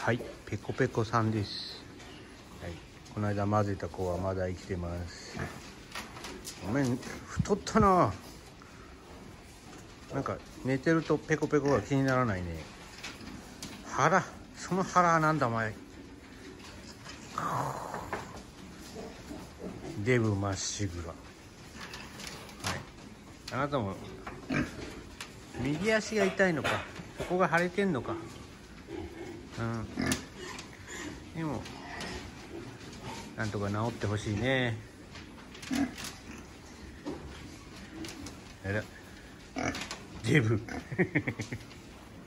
はいペコペコさんです、はい、この間混ぜた子はまだ生きてます。ごめん太ったな。なんか寝てるとペコペコが気にならないね。腹その腹はなんだお前。デブまっしぐら。はい。あなたも右足が痛いのかここが腫れてんのか。うん。でもなんとか治ってほしいね。あら。デブ。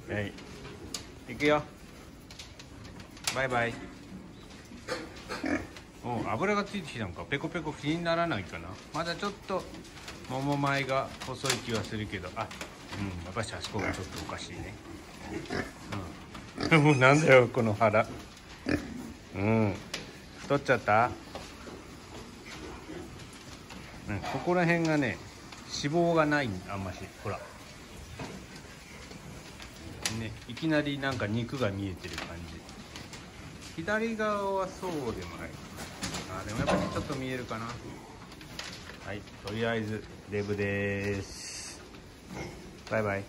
はい。行くよ。バイバイ。お油がついてきたのか。ペコペコ気にならないかな。まだちょっともも前が細い気はするけど。あうん。やっぱしあそこがちょっとおかしいね。うん。も うなんだよこの腹。うん。太っちゃった？うんここら辺がね脂肪がないあんましほら。ねいきなりなんか肉が見えてる感じ。左側はそうでもない。あでもやっぱりちょっと見えるかな。はいとりあえずデブです。バイバイ。